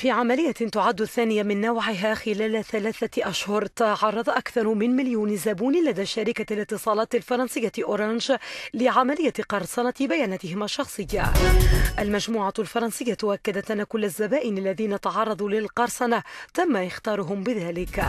في عملية تعد الثانية من نوعها خلال ثلاثة أشهر. تعرض أكثر من مليون زبون لدى شركة الاتصالات الفرنسية أورانج لعملية قرصنة بياناتهم الشخصية. المجموعة الفرنسية أكدت أن كل الزبائن الذين تعرضوا للقرصنة تم اختارهم بذلك.